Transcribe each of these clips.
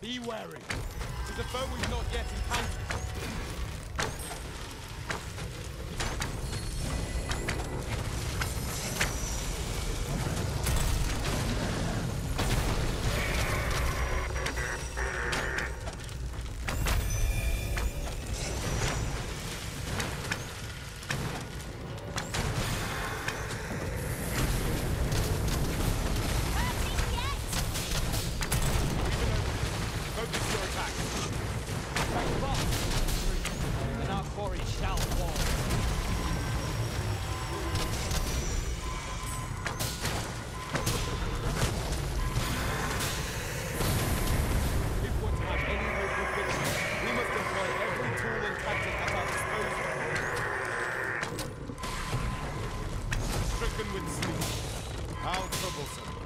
Be wary. Tis a foe we've not yet encountered. Stricken with sleep. How troublesome.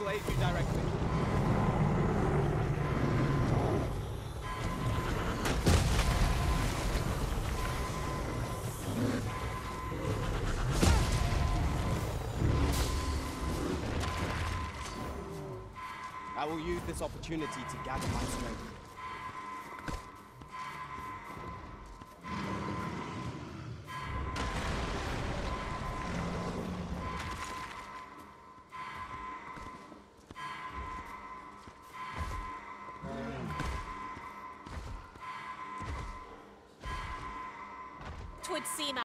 You directly. I will use this opportunity to gather my strength. Twould seem